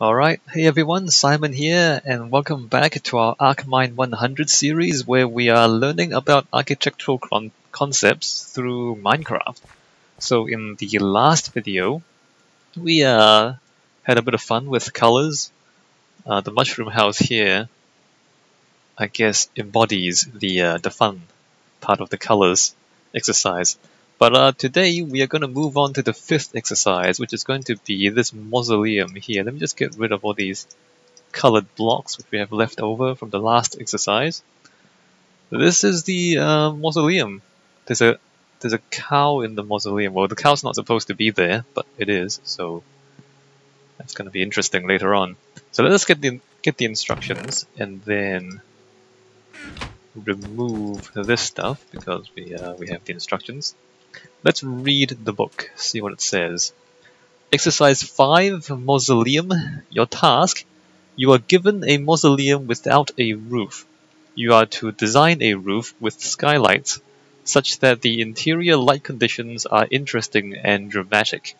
Alright, hey everyone, Simon here, and welcome back to our ArchMine 100 series where we are learning about architectural con concepts through Minecraft. So in the last video, we uh, had a bit of fun with colors. Uh, the mushroom house here, I guess, embodies the, uh, the fun part of the colors exercise. But uh, today we are going to move on to the fifth exercise, which is going to be this mausoleum here. Let me just get rid of all these colored blocks which we have left over from the last exercise. This is the uh, mausoleum. There's a there's a cow in the mausoleum. Well, the cow's not supposed to be there, but it is, so that's going to be interesting later on. So let us get the get the instructions and then remove this stuff because we uh, we have the instructions. Let's read the book, see what it says. Exercise 5, Mausoleum. Your task. You are given a mausoleum without a roof. You are to design a roof with skylights, such that the interior light conditions are interesting and dramatic.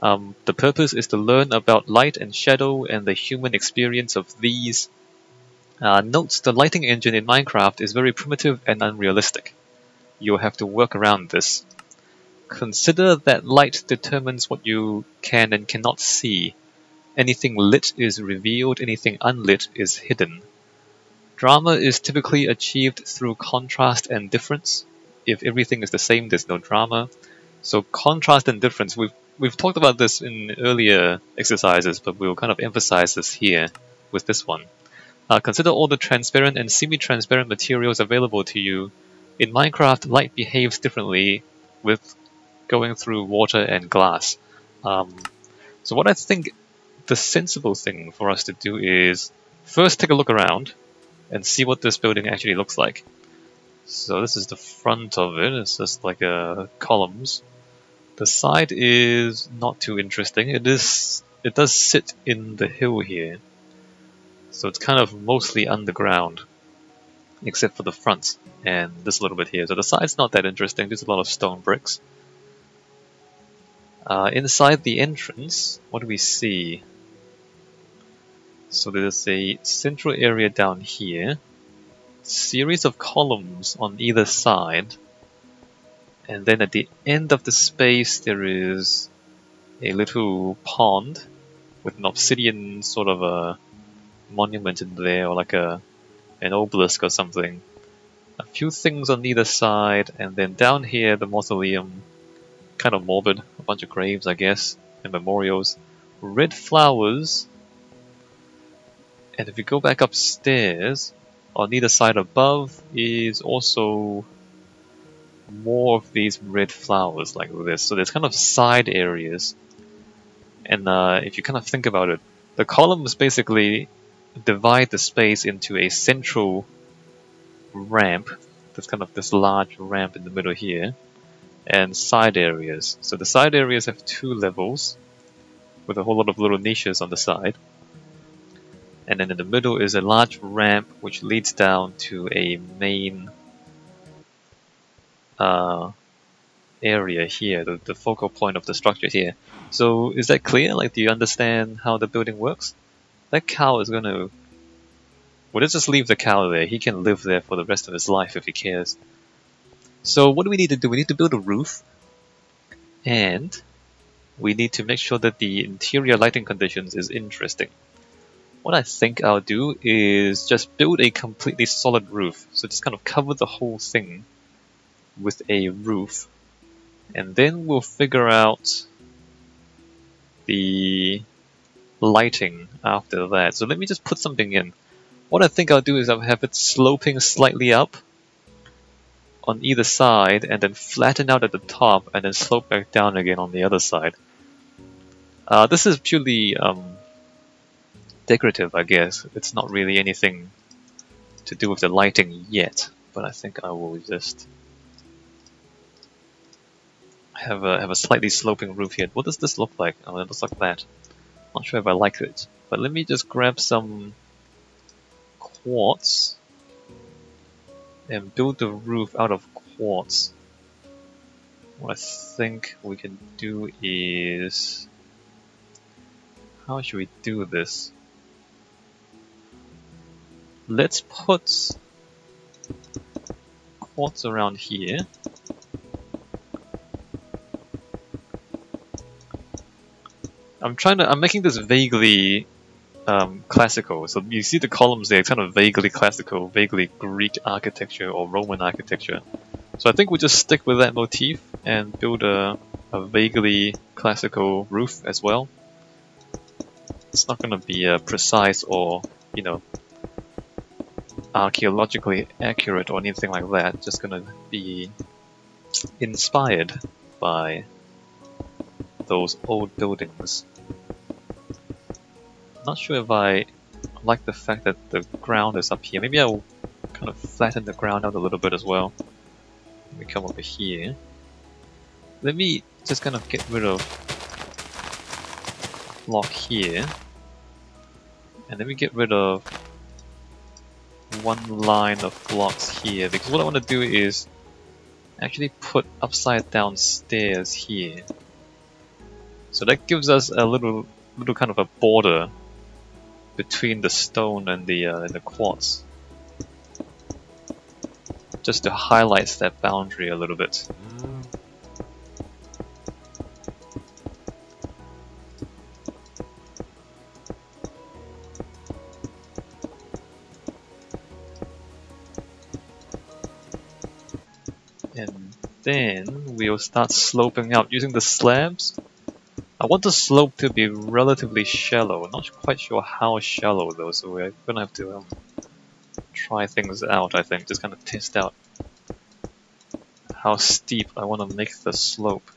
Um, the purpose is to learn about light and shadow and the human experience of these. Uh, notes the lighting engine in Minecraft is very primitive and unrealistic you'll have to work around this. Consider that light determines what you can and cannot see. Anything lit is revealed, anything unlit is hidden. Drama is typically achieved through contrast and difference. If everything is the same, there's no drama. So contrast and difference, we've, we've talked about this in earlier exercises, but we'll kind of emphasize this here with this one. Uh, consider all the transparent and semi-transparent materials available to you in Minecraft, light behaves differently with going through water and glass. Um, so what I think the sensible thing for us to do is first take a look around and see what this building actually looks like. So this is the front of it, it's just like uh, columns. The side is not too interesting, it is it does sit in the hill here. So it's kind of mostly underground except for the front and this little bit here. So the side's not that interesting, just a lot of stone bricks. Uh, inside the entrance, what do we see? So there's a central area down here, series of columns on either side, and then at the end of the space there is a little pond with an obsidian sort of a monument in there, or like a an obelisk or something. A few things on either side, and then down here the mausoleum. Kind of morbid, a bunch of graves I guess, and memorials. Red flowers. And if you go back upstairs, on either side above is also more of these red flowers like this. So there's kind of side areas. And uh, if you kind of think about it, the columns basically divide the space into a central ramp. There's kind of this large ramp in the middle here, and side areas. So the side areas have two levels, with a whole lot of little niches on the side. And then in the middle is a large ramp which leads down to a main uh, area here, the, the focal point of the structure here. So is that clear? Like, do you understand how the building works? That cow is gonna... Well, let's just leave the cow there. He can live there for the rest of his life if he cares. So what do we need to do? We need to build a roof. And we need to make sure that the interior lighting conditions is interesting. What I think I'll do is just build a completely solid roof. So just kind of cover the whole thing with a roof. And then we'll figure out the lighting after that. So let me just put something in. What I think I'll do is I'll have it sloping slightly up on either side and then flatten out at the top and then slope back down again on the other side. Uh, this is purely um, decorative, I guess. It's not really anything to do with the lighting yet, but I think I will just have a have a slightly sloping roof here. What does this look like? Oh, it looks like that. Not sure if I like it, but let me just grab some quartz and build the roof out of quartz. What I think we can do is How should we do this? Let's put quartz around here. I'm trying to, I'm making this vaguely um, classical. So you see the columns there, kind of vaguely classical, vaguely Greek architecture or Roman architecture. So I think we'll just stick with that motif and build a, a vaguely classical roof as well. It's not going to be uh, precise or, you know, archaeologically accurate or anything like that. Just going to be inspired by those old buildings. Not sure if I like the fact that the ground is up here. Maybe I'll kind of flatten the ground out a little bit as well. Let me come over here. Let me just kind of get rid of block here. And let me get rid of one line of blocks here because what I want to do is actually put upside down stairs here. So that gives us a little little kind of a border between the stone and the uh, and the quartz. Just to highlight that boundary a little bit. And then we'll start sloping out using the slabs I want the slope to be relatively shallow. Not quite sure how shallow though, so we're gonna have to um, try things out, I think. Just kind of test out how steep I want to make the slope.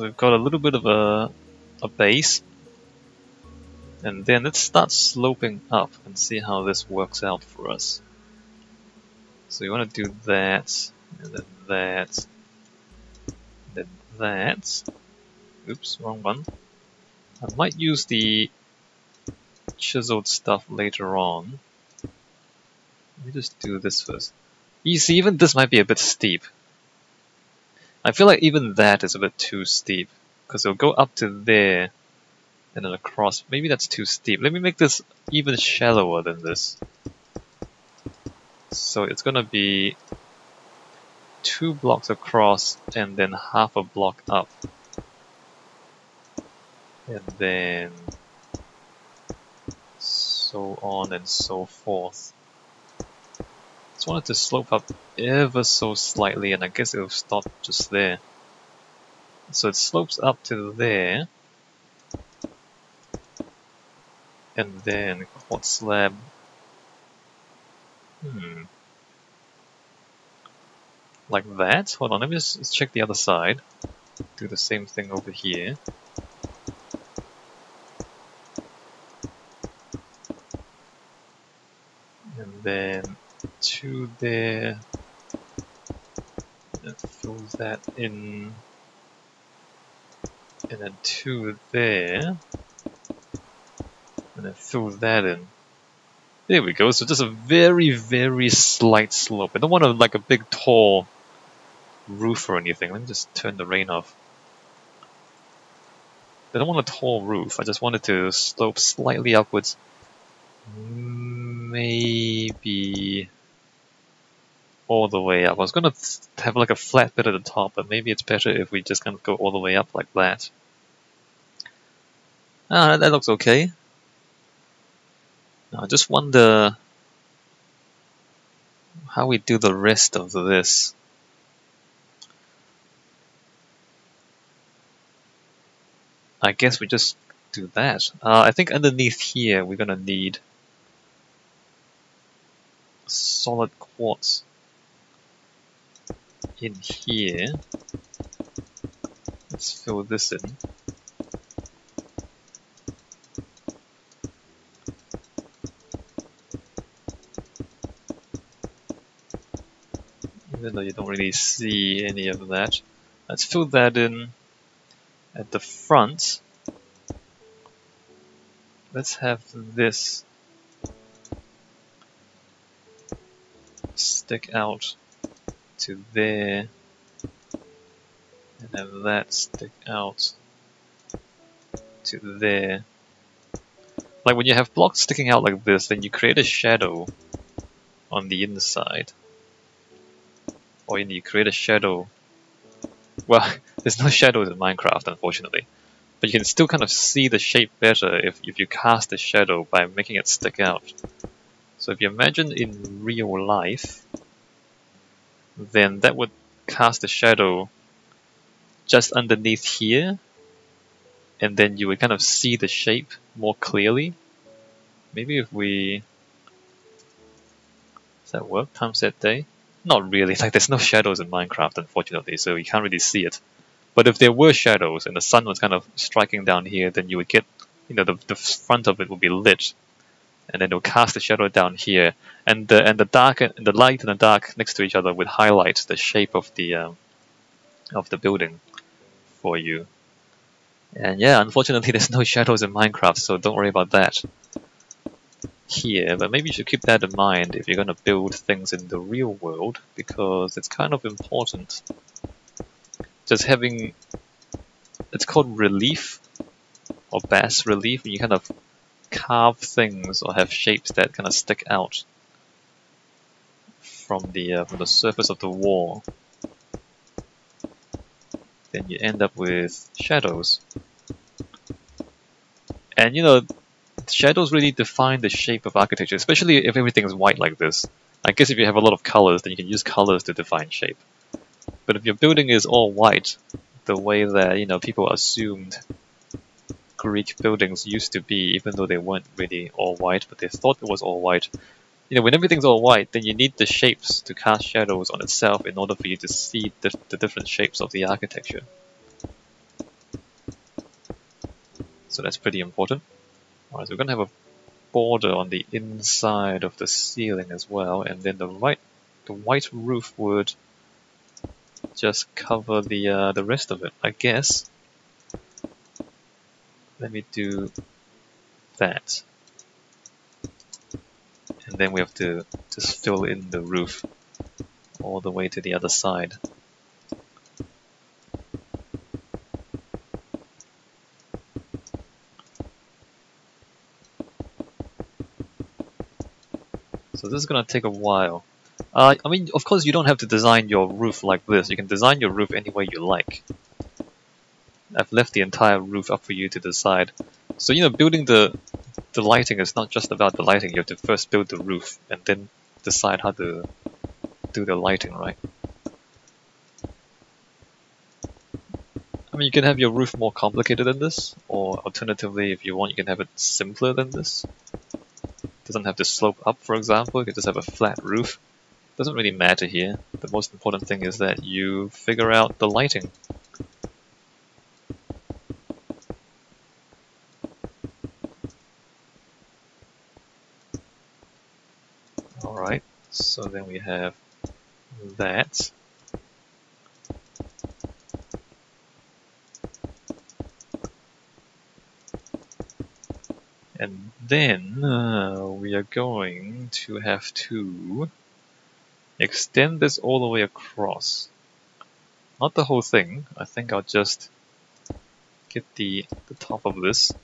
So we've got a little bit of a, a base. And then let's start sloping up and see how this works out for us. So you want to do that, and then that, then that. Oops, wrong one. I might use the chiseled stuff later on. Let me just do this first. You see, even this might be a bit steep. I feel like even that is a bit too steep. Because it'll go up to there, and then across. Maybe that's too steep. Let me make this even shallower than this. So it's gonna be two blocks across and then half a block up. And then so on and so forth. Just wanted to slope up ever so slightly and I guess it'll stop just there. So it slopes up to there. And then quartz slab. Hmm. Like that? Hold on, let me just check the other side. Do the same thing over here. And then two there. And fill that in. And then two there. And then fill that in. There we go, so just a very, very slight slope. I don't want to like a big tall roof or anything. Let me just turn the rain off. I don't want a tall roof, I just wanted to slope slightly upwards. Maybe all the way up. I was gonna have like a flat bit at the top, but maybe it's better if we just kind of go all the way up like that. Ah, that looks okay. Now, I just wonder how we do the rest of this. I guess we just do that. Uh, I think underneath here we're gonna need solid quartz in here. Let's fill this in. even though you don't really see any of that. Let's fill that in at the front. Let's have this stick out to there and have that stick out to there. Like when you have blocks sticking out like this, then you create a shadow on the inside. Or you create a shadow. Well, there's no shadows in Minecraft, unfortunately. But you can still kind of see the shape better if, if you cast a shadow by making it stick out. So if you imagine in real life, then that would cast a shadow just underneath here, and then you would kind of see the shape more clearly. Maybe if we... Does that work? Time set day? Not really, like there's no shadows in Minecraft unfortunately, so you can't really see it. But if there were shadows and the sun was kind of striking down here, then you would get, you know, the, the front of it would be lit and then it will cast the shadow down here, and the and the dark and the light and the dark next to each other would highlight the shape of the um, of the building for you. And yeah, unfortunately, there's no shadows in Minecraft, so don't worry about that here. But maybe you should keep that in mind if you're going to build things in the real world, because it's kind of important. Just having it's called relief or bas relief, when you kind of carve things or have shapes that kind of stick out from the uh, from the surface of the wall, then you end up with shadows. And you know, shadows really define the shape of architecture, especially if everything is white like this. I guess if you have a lot of colors, then you can use colors to define shape. But if your building is all white, the way that you know people assumed Greek buildings used to be, even though they weren't really all white, but they thought it was all white. You know, when everything's all white, then you need the shapes to cast shadows on itself in order for you to see the, the different shapes of the architecture. So that's pretty important. Alright, so we're gonna have a border on the inside of the ceiling as well, and then the white the white roof would just cover the uh, the rest of it, I guess let me do that. And then we have to just fill in the roof all the way to the other side. So this is gonna take a while. Uh, I mean, of course you don't have to design your roof like this. You can design your roof any way you like. I've left the entire roof up for you to decide. So you know, building the the lighting is not just about the lighting. You have to first build the roof and then decide how to do the lighting, right? I mean, you can have your roof more complicated than this, or alternatively, if you want, you can have it simpler than this. It doesn't have to slope up, for example. You can just have a flat roof. Doesn't really matter here. The most important thing is that you figure out the lighting. Have that. And then uh, we are going to have to extend this all the way across. Not the whole thing, I think I'll just get the, the top of this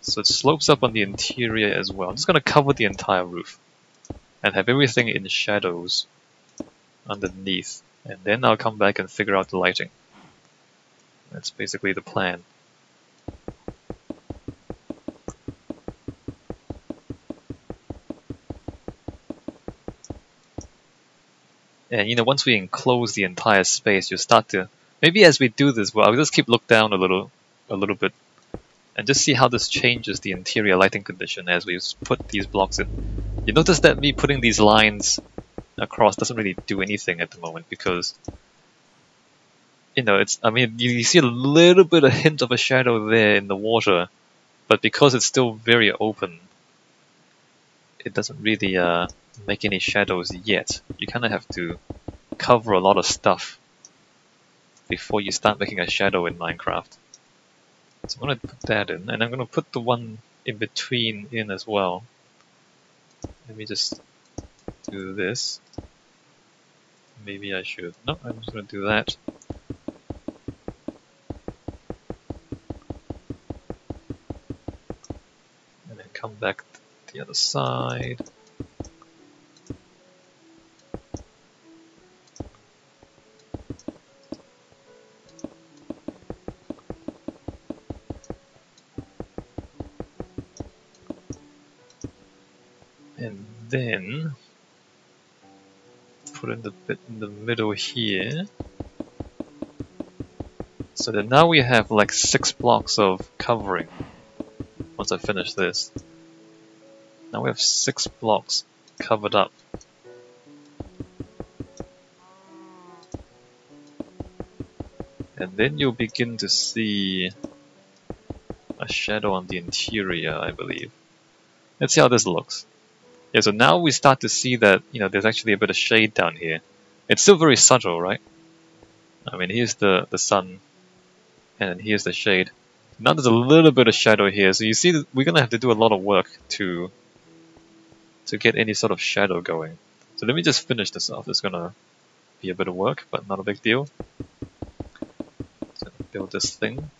so it slopes up on the interior as well. I'm just going to cover the entire roof and have everything in shadows underneath. And then I'll come back and figure out the lighting. That's basically the plan. And you know, once we enclose the entire space, you start to maybe as we do this, well, I'll just keep look down a little, a little bit and just see how this changes the interior lighting condition as we put these blocks in. You notice that me putting these lines across doesn't really do anything at the moment because you know it's I mean you, you see a little bit of hint of a shadow there in the water but because it's still very open it doesn't really uh, make any shadows yet. You kind of have to cover a lot of stuff before you start making a shadow in Minecraft. So I'm going to put that in, and I'm going to put the one in between in as well. Let me just do this. Maybe I should. No, I'm just to do that. And then come back to the other side. The in the middle here. So that now we have like six blocks of covering once I finish this. Now we have six blocks covered up. And then you'll begin to see a shadow on the interior, I believe. Let's see how this looks. Yeah, so now we start to see that, you know, there's actually a bit of shade down here. It's still very subtle, right? I mean, here's the, the sun, and here's the shade. Now there's a little bit of shadow here, so you see that we're gonna have to do a lot of work to to get any sort of shadow going. So let me just finish this off. It's gonna be a bit of work, but not a big deal. Build this thing.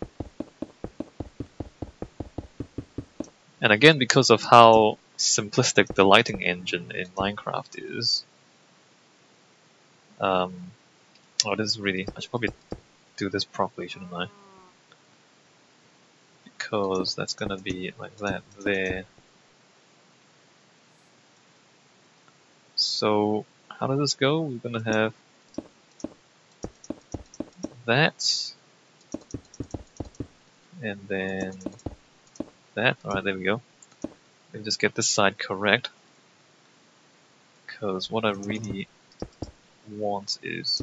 And again, because of how simplistic the lighting engine in Minecraft is. Um, oh, this is really... I should probably do this properly, shouldn't I? Because that's gonna be like that there. So, how does this go? We're gonna have that, and then that. Alright, there we go. Let me just get this side correct. Because what I really want is...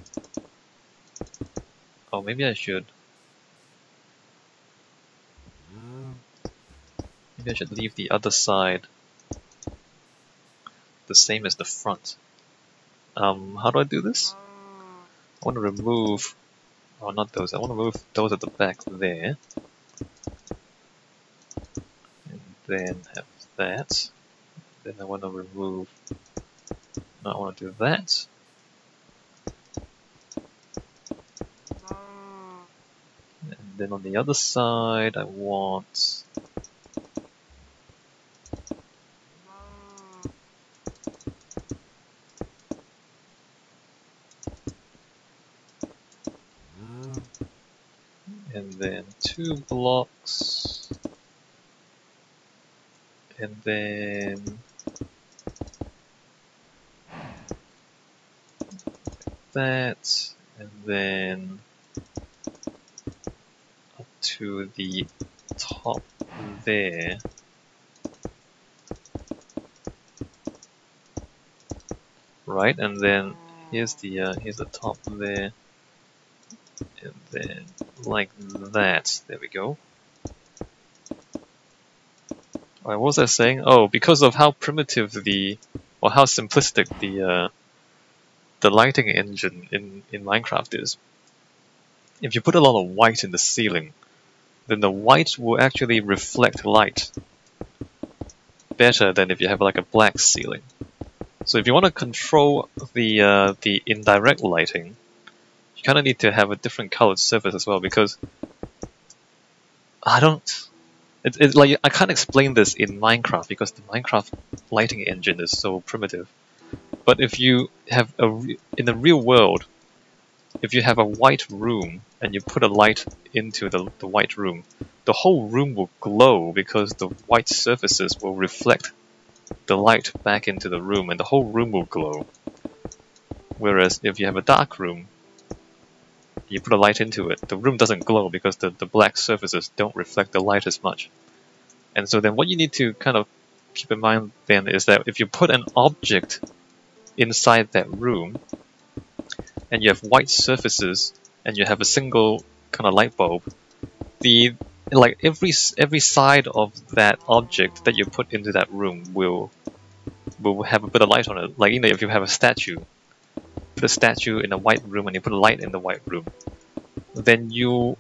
Oh, maybe I should... Maybe I should leave the other side the same as the front. Um, how do I do this? I want to remove... Oh, not those. I want to move those at the back there. And then have that. Then I want to remove, no, I want to do that. And then on the other side, I want and then two blocks and then that, and then up to the top there. Right, and then here's the uh, here's the top there, and then like that. There we go. what was I saying? Oh, because of how primitive the, or how simplistic the, uh, the lighting engine in, in Minecraft is. If you put a lot of white in the ceiling, then the white will actually reflect light better than if you have like a black ceiling. So if you want to control the uh, the indirect lighting, you kind of need to have a different colored surface as well because I don't it's, it's like I can't explain this in Minecraft because the Minecraft lighting engine is so primitive. But if you have a in the real world, if you have a white room and you put a light into the, the white room, the whole room will glow because the white surfaces will reflect the light back into the room and the whole room will glow. Whereas if you have a dark room, you put a light into it, the room doesn't glow because the, the black surfaces don't reflect the light as much. And so then what you need to kind of keep in mind then is that if you put an object inside that room, and you have white surfaces, and you have a single kind of light bulb, the like every every side of that object that you put into that room will will have a bit of light on it. Like you know, if you have a statue, put a statue in a white room and you put a light in the white room, then you,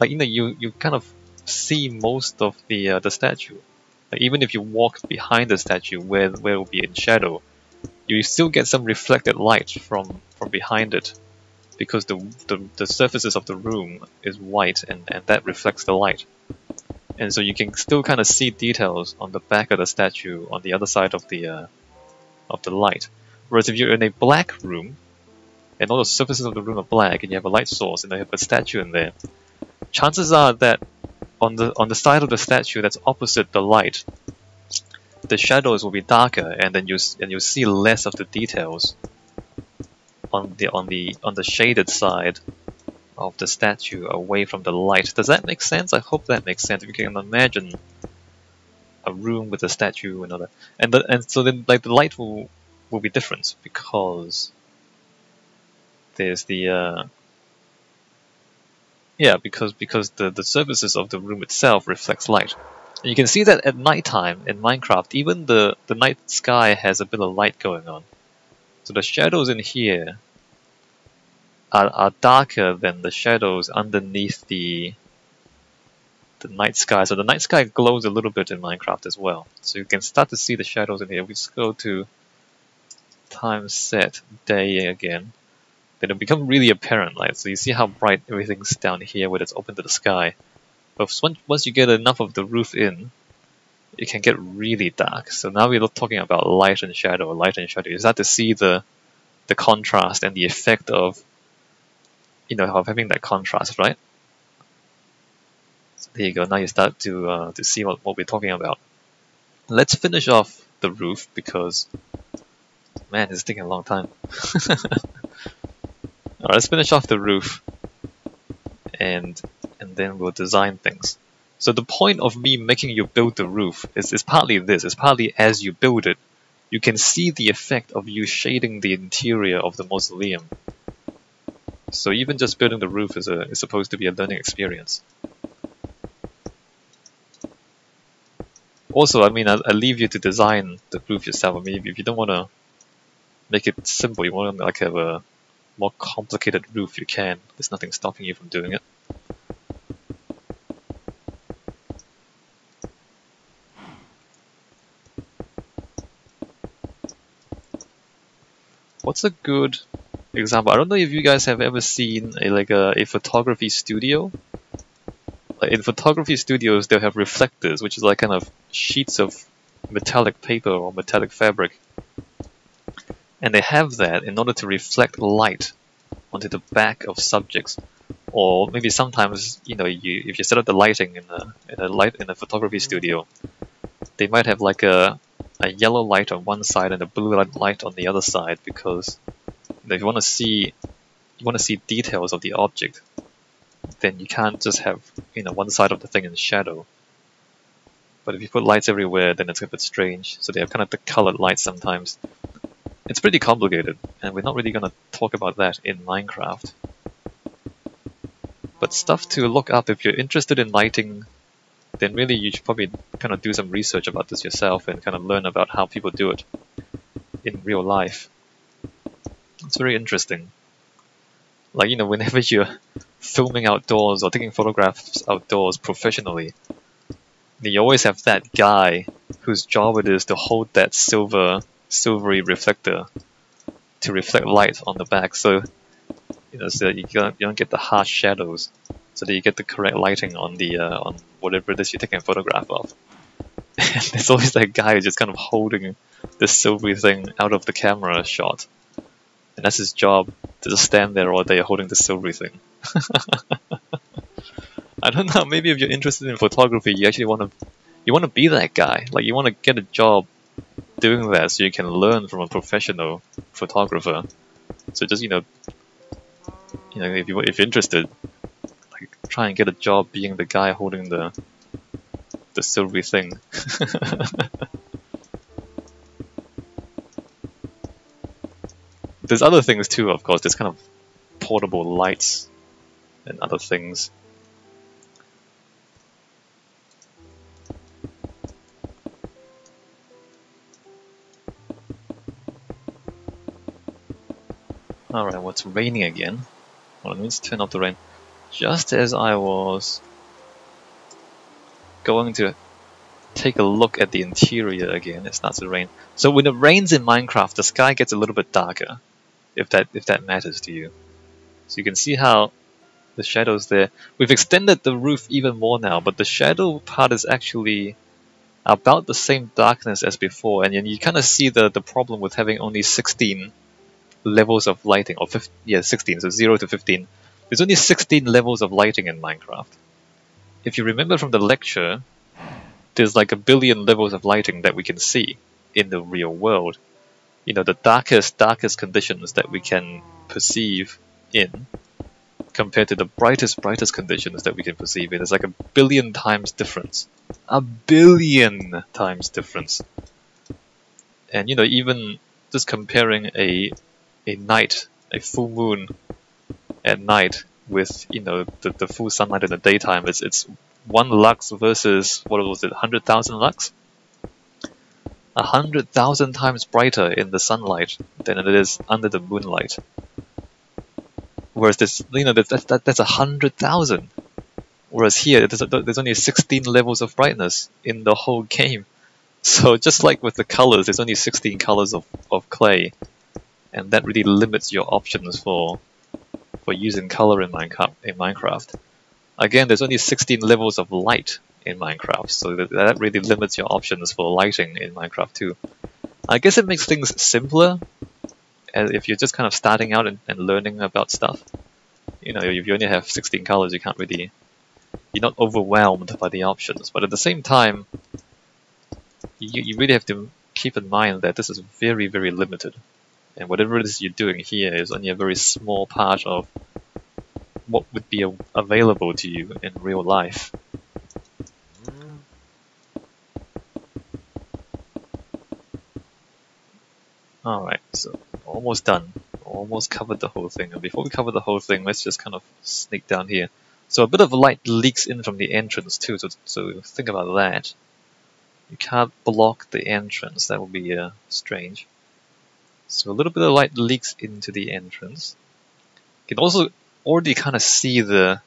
like you know, you you kind of see most of the uh, the statue. Like even if you walk behind the statue where where it will be in shadow, you still get some reflected light from from behind it, because the the, the surfaces of the room is white and and that reflects the light. And so you can still kind of see details on the back of the statue on the other side of the uh, of the light. Whereas if you're in a black room, and all the surfaces of the room are black, and you have a light source, and you have a statue in there, chances are that on the on the side of the statue that's opposite the light, the shadows will be darker, and then you and you see less of the details on the on the on the shaded side of the statue away from the light. Does that make sense? I hope that makes sense. If you can imagine a room with a statue and all that, and the, and so then like the light will will be different because there's the uh, yeah because because the the surfaces of the room itself reflects light. And you can see that at nighttime in Minecraft, even the the night sky has a bit of light going on. So the shadows in here are, are darker than the shadows underneath the the night sky. So the night sky glows a little bit in Minecraft as well. So you can start to see the shadows in here. We just go to time set day again. Then it'll become really apparent, like so you see how bright everything's down here when it's open to the sky. But once you get enough of the roof in, it can get really dark. So now we're talking about light and shadow, light and shadow. You start to see the the contrast and the effect of you know, of having that contrast, right? So there you go. Now you start to uh, to see what, what we're talking about. Let's finish off the roof because man, it's taking a long time. Alright, let's finish off the roof and and then we'll design things. So the point of me making you build the roof is, is partly this, it's partly as you build it, you can see the effect of you shading the interior of the mausoleum so even just building the roof is, a, is supposed to be a learning experience. Also, I mean, I, I leave you to design the roof yourself. I mean, if you don't want to make it simple, you want to like have a more complicated roof, you can. There's nothing stopping you from doing it. What's a good example. I don't know if you guys have ever seen a like a, a photography studio. Like in photography studios, they'll have reflectors, which is like kind of sheets of metallic paper or metallic fabric, and they have that in order to reflect light onto the back of subjects. Or maybe sometimes, you know, you if you set up the lighting in a in a light in a photography mm-hmm. studio, they might have like a a yellow light on one side and a blue light on the other side because if you want to see you want to see details of the object, then you can't just have you know one side of the thing in shadow. But if you put lights everywhere, then it's a bit strange. So they have kind of the colored lights sometimes. It's pretty complicated, and we're not really going to talk about that in Minecraft. But stuff to look up if you're interested in lighting, then really you should probably kind of do some research about this yourself and kind of learn about how people do it in real life. It's very interesting. Like, you know, whenever you're filming outdoors or taking photographs outdoors professionally, you always have that guy whose job it is to hold that silver, silvery reflector to reflect light on the back. So, you know, so you don't, you don't get the harsh shadows, so that you get the correct lighting on the uh, on whatever it is you're taking a photograph of. And there's always that guy who's just kind of holding the silvery thing out of the camera shot. And that's his job, to just stand there all day holding the silvery thing. I don't know, maybe if you're interested in photography, you actually want to you want to be that guy. Like, you want to get a job doing that so you can learn from a professional photographer. So just, you know, you know, if, you, if you're interested, like, try and get a job being the guy holding the the silvery thing. There's other things too, of course. There's kind of portable lights and other things. Alright, what's raining again? Well, let me just turn off the rain. Just as I was going to take a look at the interior again, it starts to rain. So when it rains in Minecraft, the sky gets a little bit darker, if that if that matters to you. So you can see how the shadows there. We've extended the roof even more now, but the shadow part is actually about the same darkness as before, and you kind of see the, the problem with having only 16 levels of lighting, or 15, yeah, 16, so 0 to 15. There's only 16 levels of lighting in Minecraft. If you remember from the lecture, there's like a billion levels of lighting that we can see in the real world. You know, the darkest, darkest conditions that we can perceive in compared to the brightest, brightest conditions that we can perceive in. It's like a billion times difference. A billion times difference. And you know, even just comparing a a night, a full moon at night with you know the, the full sunlight in the daytime, it's it's one lux versus what was it, hundred thousand lux? A hundred thousand times brighter in the sunlight than it is under the moonlight. Whereas this, you know, that, that, that's a hundred thousand. Whereas here, there's, there's only 16 levels of brightness in the whole game. So just like with the colors, there's only 16 colors of, of clay. And that really limits your options for for using color in Minecraft. In Minecraft. Again, there's only 16 levels of light in Minecraft, so that, that really limits your options for lighting in Minecraft too. I guess it makes things simpler uh, if you're just kind of starting out and, and learning about stuff, you know, if you only have 16 colors, you can't really, you're not overwhelmed by the options. But at the same time, you, you really have to keep in mind that this is very, very limited. And whatever it is you're doing here is only a very small part of what would be available to you in real life. Alright, so almost done. Almost covered the whole thing. And before we cover the whole thing, let's just kind of sneak down here. So a bit of light leaks in from the entrance too, so, so think about that. You can't block the entrance, that would be uh, strange. So a little bit of light leaks into the entrance. You can also already kind of see the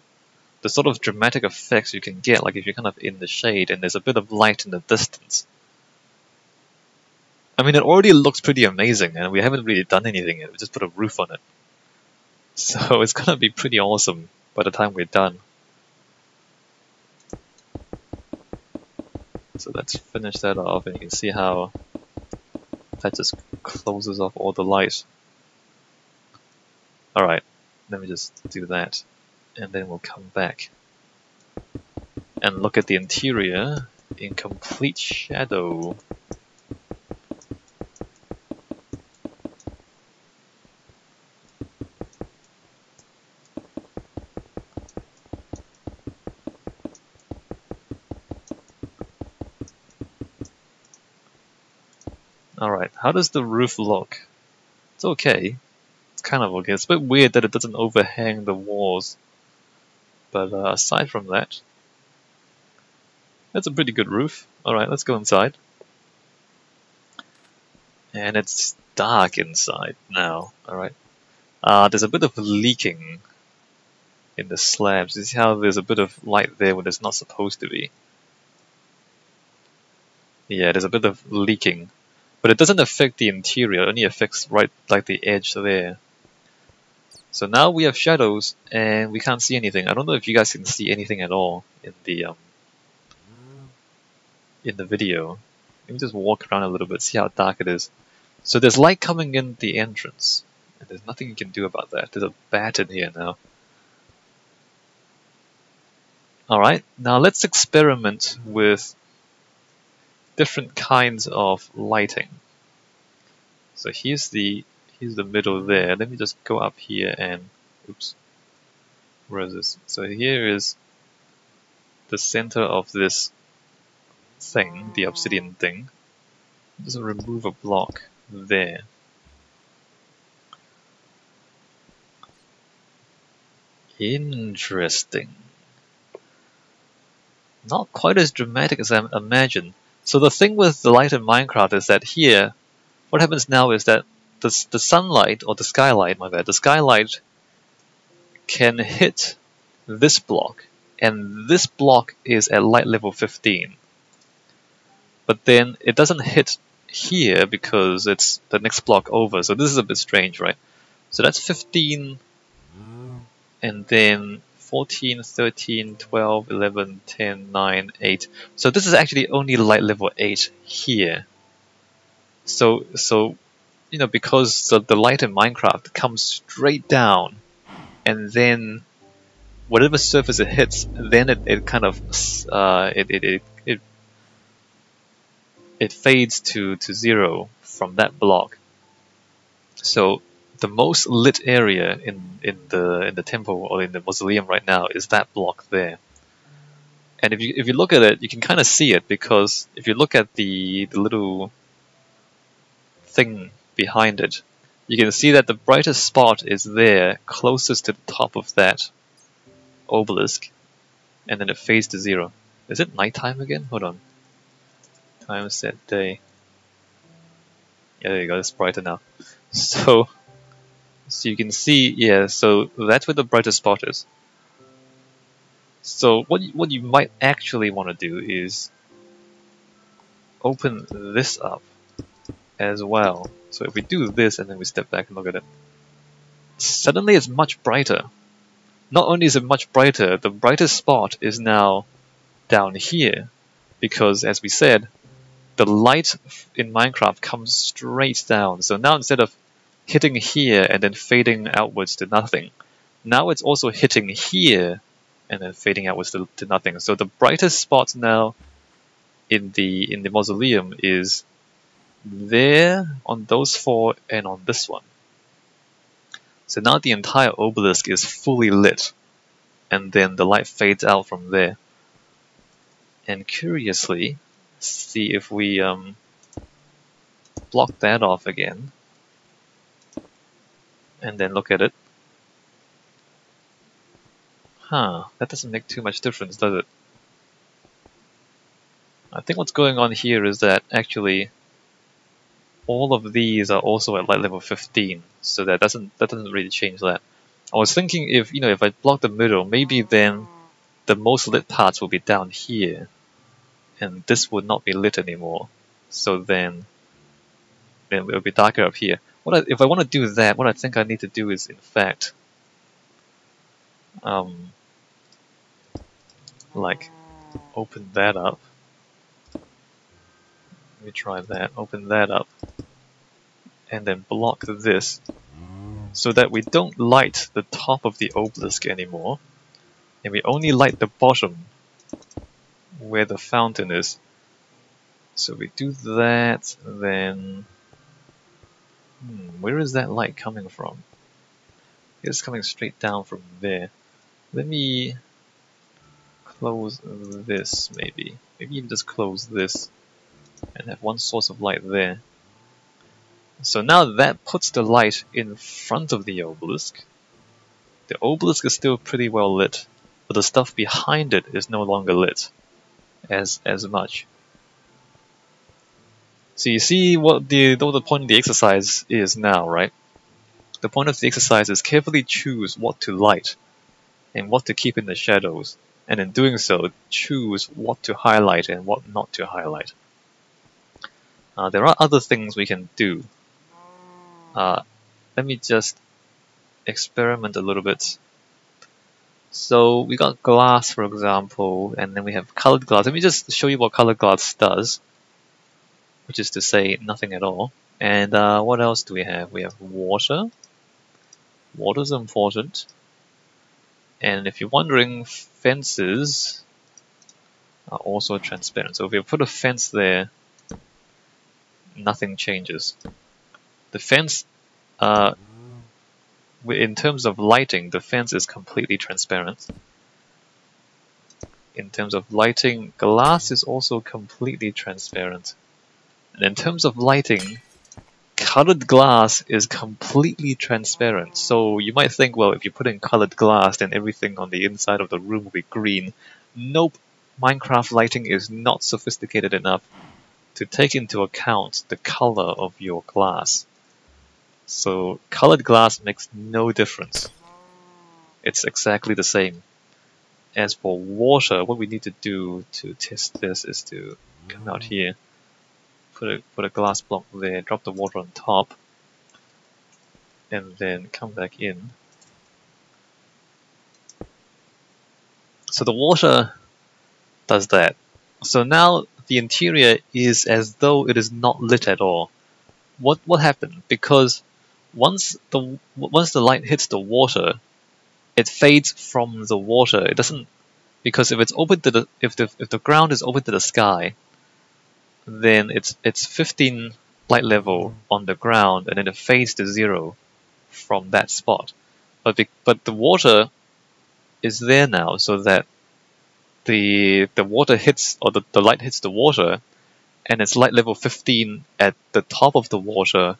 the sort of dramatic effects you can get, like if you're kind of in the shade and there's a bit of light in the distance. I mean, it already looks pretty amazing, and we haven't really done anything yet. We just put a roof on it. So it's gonna be pretty awesome by the time we're done. So let's finish that off, and you can see how that just closes off all the light. Alright, let me just do that, and then we'll come back and look at the interior in complete shadow. Alright, how does the roof look? It's okay. It's kind of okay. It's a bit weird that it doesn't overhang the walls. But uh, aside from that, that's a pretty good roof. Alright, let's go inside. And it's dark inside now, alright. Uh, there's a bit of leaking in the slabs. You see how there's a bit of light there when there's not supposed to be? Yeah, there's a bit of leaking but it doesn't affect the interior, it only affects right like the edge there. So now we have shadows and we can't see anything. I don't know if you guys can see anything at all in the um, in the video. Let me just walk around a little bit, see how dark it is. So there's light coming in the entrance, and there's nothing you can do about that. There's a bat in here now. Alright, now let's experiment with different kinds of lighting. So here's the here's the middle there. Let me just go up here and oops. Where is this? So here is the center of this thing, the obsidian thing. Just remove a block there. Interesting. Not quite as dramatic as I imagined. So the thing with the light in Minecraft is that here, what happens now is that the, the sunlight or the skylight, my bad, the skylight can hit this block, and this block is at light level 15. But then it doesn't hit here because it's the next block over, so this is a bit strange, right? So that's 15, and then 14, 13, 12, 11, 10, 9, 8. So this is actually only light level 8 here. So, so you know, because the, the light in Minecraft comes straight down, and then whatever surface it hits, then it, it kind of uh, it, it, it, it it fades to, to zero from that block. So the most lit area in, in the in the temple or in the mausoleum right now is that block there. And if you if you look at it, you can kind of see it because if you look at the the little thing behind it, you can see that the brightest spot is there, closest to the top of that obelisk, and then it fades to zero. Is it nighttime again? Hold on. Time set day. Yeah, there you go, it's brighter now. So, so you can see, yeah, so that's where the brightest spot is. So what you, what you might actually want to do is open this up as well. So if we do this and then we step back and look at it, suddenly it's much brighter. Not only is it much brighter, the brightest spot is now down here because as we said, the light in Minecraft comes straight down. So now instead of hitting here and then fading outwards to nothing, now it's also hitting here and then fading outwards to, to nothing. So the brightest spot now in the in the mausoleum is there on those four and on this one. So now the entire obelisk is fully lit and then the light fades out from there. And curiously, see if we um, block that off again and then look at it. Huh, that doesn't make too much difference, does it? I think what's going on here is that actually all of these are also at light level 15, so that doesn't that doesn't really change that. I was thinking if you know if I block the middle, maybe then the most lit parts will be down here, and this would not be lit anymore. So then, then it will be darker up here. What I, if I want to do that? What I think I need to do is in fact, um, like open that up let me try that. Open that up. And then block this so that we don't light the top of the obelisk anymore. And we only light the bottom where the fountain is. So we do that, then... Hmm, where is that light coming from? It's coming straight down from there. Let me close this, maybe. Maybe just close this and have one source of light there. So now that puts the light in front of the obelisk. The obelisk is still pretty well lit, but the stuff behind it is no longer lit as as much. So you see what the what the point of the exercise is now, right? The point of the exercise is carefully choose what to light and what to keep in the shadows, and in doing so, choose what to highlight and what not to highlight. Uh, there are other things we can do. Uh, let me just experiment a little bit. So we got glass, for example, and then we have colored glass. Let me just show you what colored glass does, which is to say nothing at all. And uh, what else do we have? We have water. Water is important. And if you're wondering, fences are also transparent. So if we put a fence there, nothing changes. The fence, uh, in terms of lighting, the fence is completely transparent. In terms of lighting, glass is also completely transparent. And in terms of lighting, colored glass is completely transparent. So you might think, well, if you put in colored glass, then everything on the inside of the room will be green. Nope, Minecraft lighting is not sophisticated enough to take into account the color of your glass. So colored glass makes no difference. It's exactly the same. As for water, what we need to do to test this is to come out here, put a, put a glass block there, drop the water on top, and then come back in. So the water does that. So now the interior is as though it is not lit at all. What what happened? Because once the once the light hits the water, it fades from the water. It doesn't because if it's open to the if the if the ground is open to the sky, then it's it's 15 light level on the ground and then it fades to zero from that spot. But the, but the water is there now so that the the water hits or the, the light hits the water and it's light level 15 at the top of the water.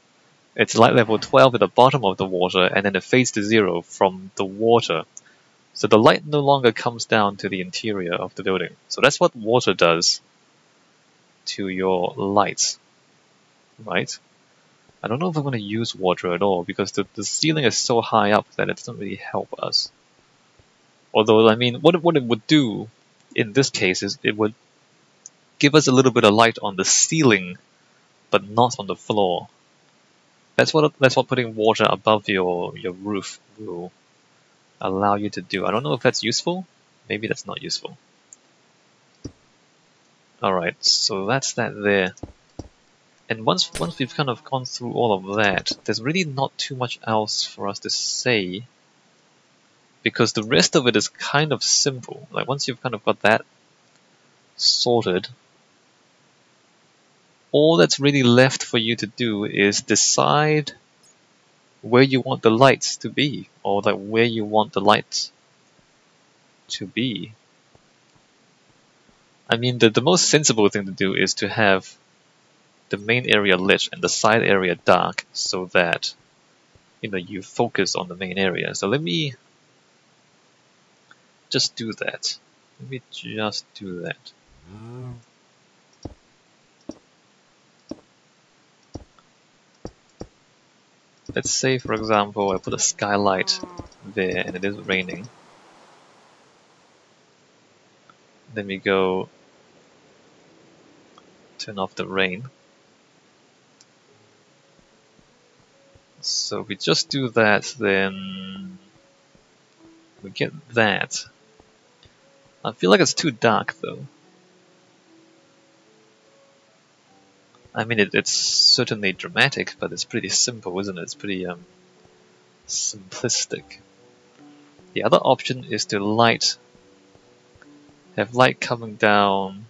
It's light level 12 at the bottom of the water and then it fades to zero from the water. So the light no longer comes down to the interior of the building. So that's what water does to your lights right I don't know if I'm going to use water at all because the, the ceiling is so high up that it doesn't really help us although I mean what, what it would do in this case is it would give us a little bit of light on the ceiling, but not on the floor. That's what that's what putting water above your your roof will allow you to do. I don't know if that's useful. Maybe that's not useful. Alright, so that's that there. And once once we've kind of gone through all of that, there's really not too much else for us to say because the rest of it is kind of simple. Like once you've kind of got that sorted, all that's really left for you to do is decide where you want the lights to be, or like where you want the lights to be. I mean, the, the most sensible thing to do is to have the main area lit and the side area dark so that you know you focus on the main area. So let me just do that. Let me just do that. Let's say, for example, I put a skylight there and it is raining. Then we go off the rain. So we just do that, then we get that. I feel like it's too dark though. I mean, it, it's certainly dramatic, but it's pretty simple, isn't it? It's pretty um, simplistic. The other option is to light, have light coming down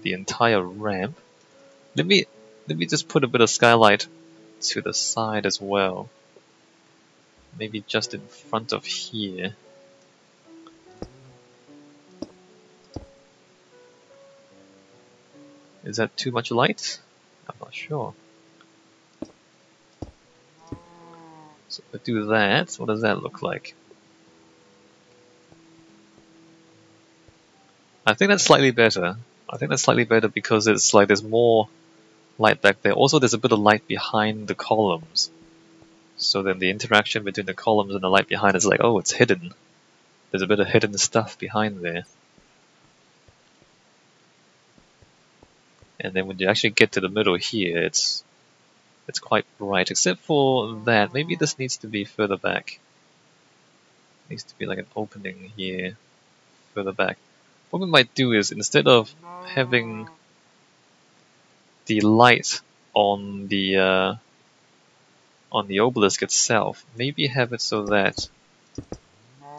the entire ramp. Let me let me just put a bit of skylight to the side as well. Maybe just in front of here. Is that too much light? I'm not sure. So if I do that, what does that look like? I think that's slightly better. I think that's slightly better because it's like there's more light back there. Also, there's a bit of light behind the columns. So then the interaction between the columns and the light behind is like, oh, it's hidden. There's a bit of hidden stuff behind there. And then when you actually get to the middle here, it's it's quite bright, except for that. Maybe this needs to be further back. needs to be like an opening here, further back. What we might do is, instead of having the light on the uh, on the obelisk itself, maybe have it so that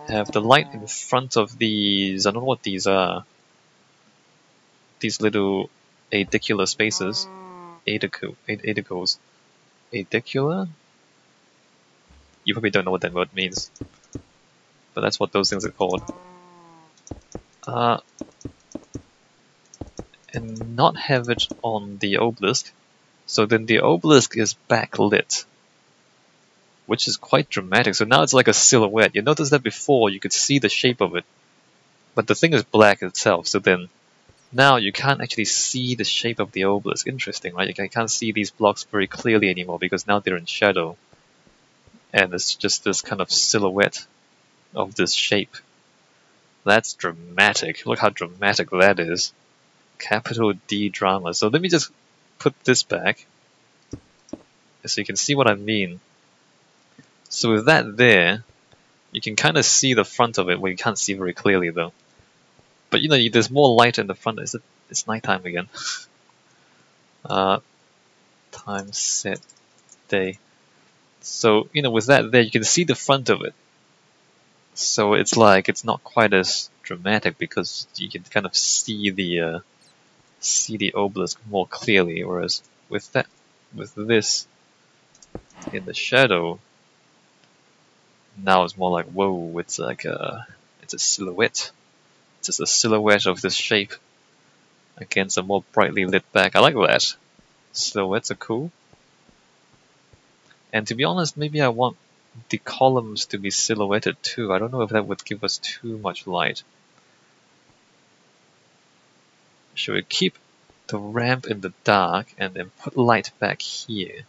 have the light in front of these, I don't know what these are, these little aedicular spaces, adicu adicles, aedicular? You probably don't know what that word means, but that's what those things are called. Uh, and not have it on the obelisk, so then the obelisk is backlit, which is quite dramatic. So now it's like a silhouette. You noticed that before you could see the shape of it, but the thing is black itself, so then now you can't actually see the shape of the obelisk. Interesting, right? You can't see these blocks very clearly anymore because now they're in shadow. and it's just this kind of silhouette of this shape. That's dramatic. Look how dramatic that is. Capital D drama. So let me just put this back so you can see what I mean. So with that there, you can kind of see the front of it, well you can't see very clearly though. But you know, there's more light in the front. Is it? It's nighttime again. uh, time set day. So you know, with that there, you can see the front of it. So it's like it's not quite as dramatic because you can kind of see the uh, see the obelisk more clearly. Whereas with that, with this in the shadow, now it's more like whoa, it's like a it's a silhouette. It's just a silhouette of this shape against a more brightly lit back. I like that. Silhouettes are cool. And to be honest, maybe I want the columns to be silhouetted too. I don't know if that would give us too much light. Should we keep the ramp in the dark and then put light back here?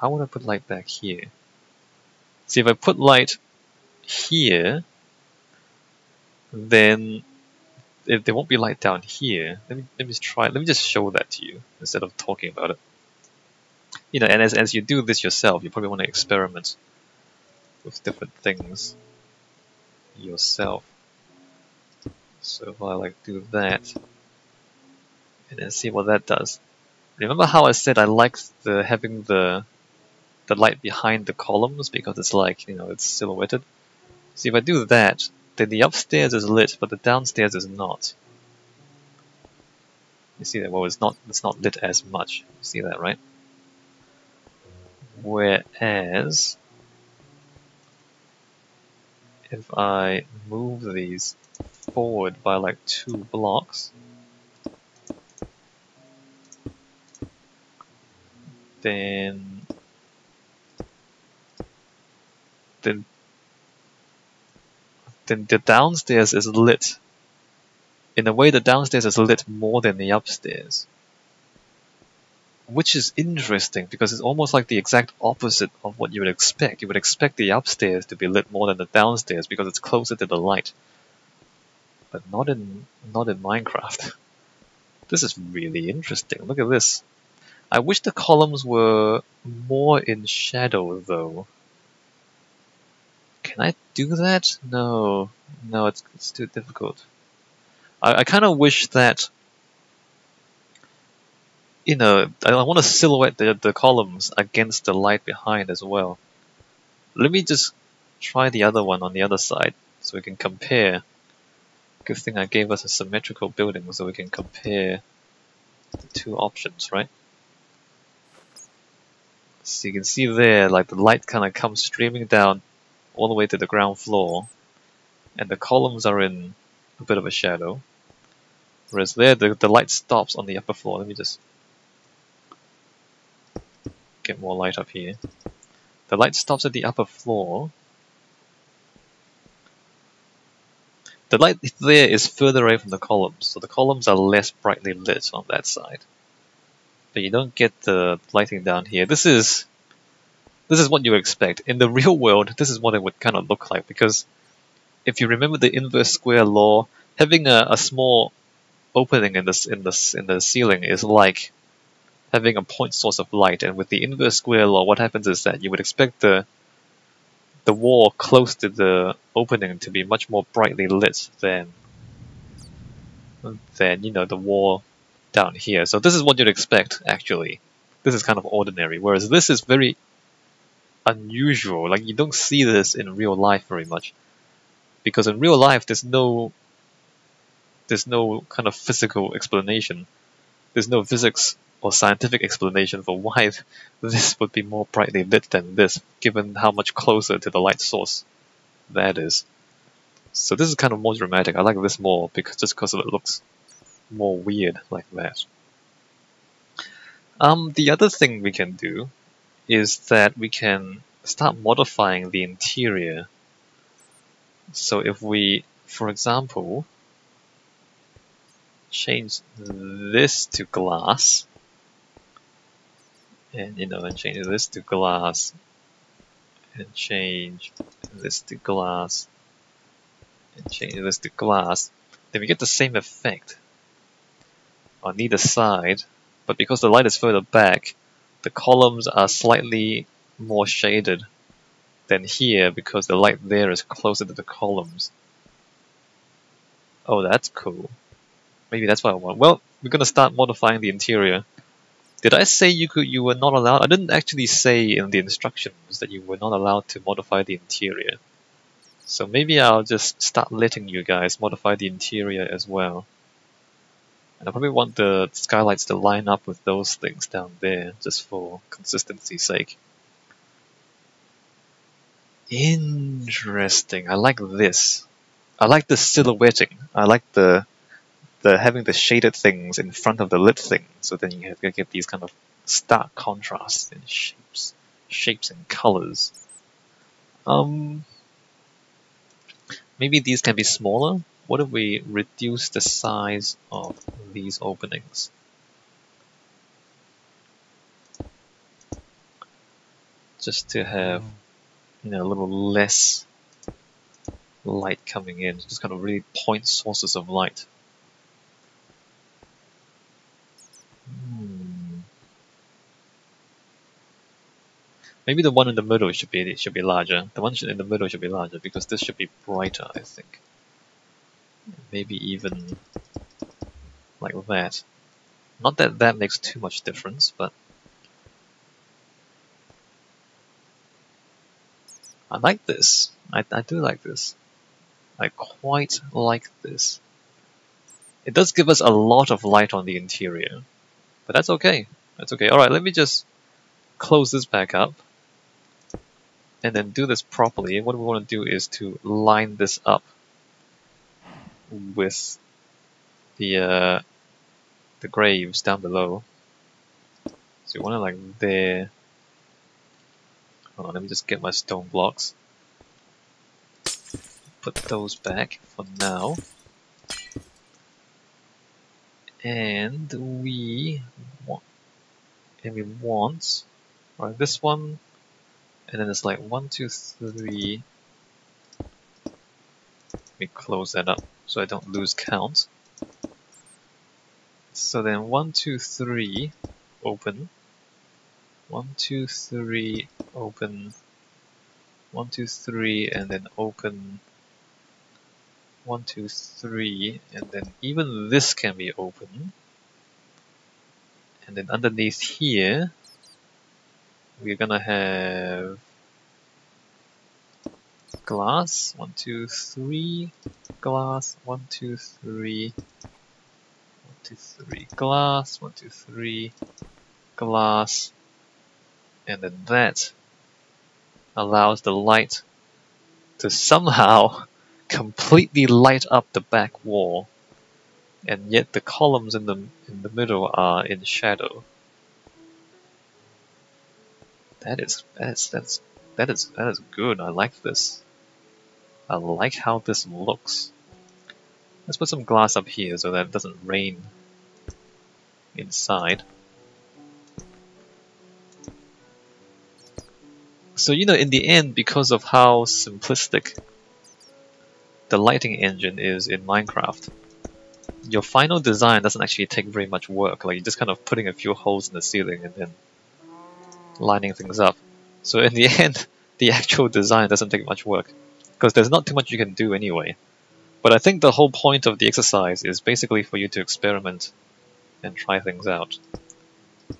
How would I put light back here? See, if I put light here, then if there won't be light down here, let me let me try. Let me just show that to you instead of talking about it. You know, and as as you do this yourself, you probably want to experiment with different things yourself. So if I like do that, and then see what that does. Remember how I said I like the having the the light behind the columns because it's like, you know, it's silhouetted. See, if I do that, then the upstairs is lit, but the downstairs is not. You see that? Well, it's not, it's not lit as much. You see that, right? Whereas, if I move these forward by like two blocks, then then then the downstairs is lit. In a way, the downstairs is lit more than the upstairs. Which is interesting because it's almost like the exact opposite of what you would expect. You would expect the upstairs to be lit more than the downstairs because it's closer to the light. But not in not in Minecraft. This is really interesting. Look at this. I wish the columns were more in shadow though. Can I do that? No, no, it's, it's too difficult. I, I kind of wish that, you know, I, I want to silhouette the, the columns against the light behind as well. Let me just try the other one on the other side so we can compare. Good thing I gave us a symmetrical building so we can compare the two options, right? So you can see there, like the light kind of comes streaming down all the way to the ground floor, and the columns are in a bit of a shadow. Whereas there, the, the light stops on the upper floor. Let me just get more light up here. The light stops at the upper floor. The light there is further away from the columns, so the columns are less brightly lit on that side. But you don't get the lighting down here. This is this is what you expect. In the real world, this is what it would kind of look like because if you remember the inverse square law, having a, a small opening in the, in, the, in the ceiling is like having a point source of light. And with the inverse square law, what happens is that you would expect the the wall close to the opening to be much more brightly lit than than you know the wall down here. So this is what you'd expect actually. This is kind of ordinary, whereas this is very unusual. Like you don't see this in real life very much, because in real life there's no there's no kind of physical explanation. There's no physics or scientific explanation for why this would be more brightly lit than this, given how much closer to the light source that is. So this is kind of more dramatic. I like this more because just because it looks more weird like that. Um, the other thing we can do is that we can start modifying the interior. So if we, for example, change this to glass, and you know, and change this to glass, and change this to glass and change this to glass, then we get the same effect on either side, but because the light is further back, the columns are slightly more shaded than here because the light there is closer to the columns. Oh, that's cool. Maybe that's what I want. Well, we're gonna start modifying the interior. Did I say you could you were not allowed? I didn't actually say in the instructions that you were not allowed to modify the interior. So maybe I'll just start letting you guys modify the interior as well. And I probably want the skylights to line up with those things down there, just for consistency's sake. Interesting. I like this. I like the silhouetting. I like the the having the shaded things in front of the lit thing, so then you have, get these kind of stark contrasts in shapes, shapes and colors. Um, maybe these can be smaller. What if we reduce the size of these openings? Just to have, you know, a little less light coming in, just kind of really point sources of light. Hmm. Maybe the one in the middle should be should be larger. The one in the middle should be larger because this should be brighter, I think. Maybe even like that. Not that that makes too much difference, but I like this. I, I do like this. I quite like this. It does give us a lot of light on the interior, but that's okay. That's okay. Alright, let me just close this back up and then do this properly, what we want to do is to line this up with the uh, the graves down below. So you want to like there. Hold on, let me just get my stone blocks. Put those back for now. And we want, and we want, right, this one and then it's like one, two, three. Let me close that up so I don't lose count. So then one, two, three, open. One, two, three, open. One, two, three, and then open. One, two, three, and then even this can be open. And then underneath here, we're gonna have glass, one, two, three, glass, one, two, three, one, two, three, glass, one, two, three, glass, and then that allows the light to somehow completely light up the back wall, and yet the columns in the in the middle are in shadow. That is that's that's that is that is good. I like this. I like how this looks. Let's put some glass up here so that it doesn't rain inside. So you know, in the end, because of how simplistic the lighting engine is in Minecraft, your final design doesn't actually take very much work. Like you're just kind of putting a few holes in the ceiling and then lining things up. So in the end, the actual design doesn't take much work, because there's not too much you can do anyway. But I think the whole point of the exercise is basically for you to experiment and try things out.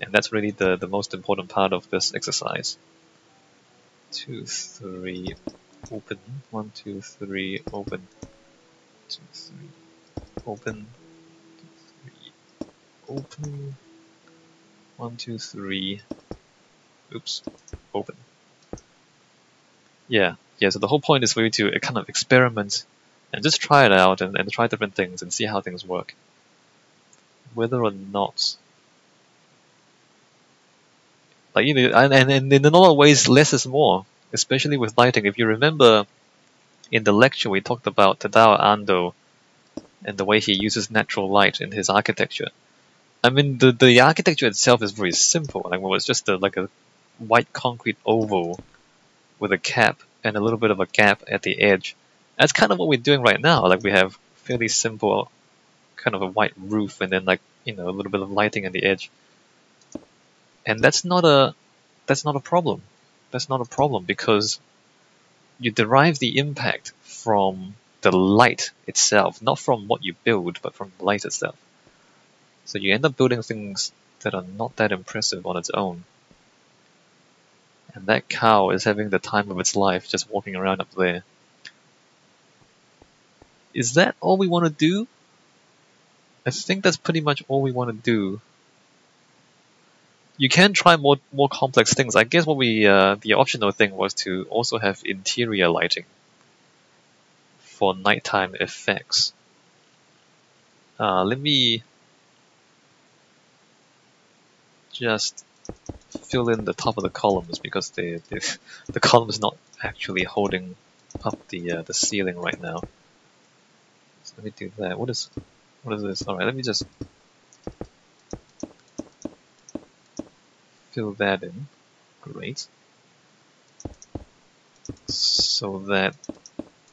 And that's really the, the most important part of this exercise. Two, three, open. One, two, three, open. Two, three, open. Two, three, open. One, two, three, oops, open. Yeah, yeah, so the whole point is for you to uh, kind of experiment and just try it out and, and try different things and see how things work. Whether or not like you know, and, and, in a lot of ways less is more, especially with lighting. If you remember in the lecture we talked about Tadao Ando and the way he uses natural light in his architecture. I mean the the architecture itself is very simple. Like it was just a, like a white concrete oval with a cap and a little bit of a gap at the edge. That's kind of what we're doing right now. Like we have fairly simple kind of a white roof and then like, you know, a little bit of lighting at the edge. And that's not a that's not a problem. That's not a problem because you derive the impact from the light itself, not from what you build, but from the light itself. So you end up building things that are not that impressive on its own. And that cow is having the time of its life just walking around up there. Is that all we want to do? I think that's pretty much all we want to do. You can try more more complex things. I guess what we uh, the optional thing was to also have interior lighting for nighttime effects. Uh, let me just fill in the top of the columns because the the, the column is not actually holding up the uh, the ceiling right now. So let me do that. What is what is this? All right, let me just fill that in. Great. So that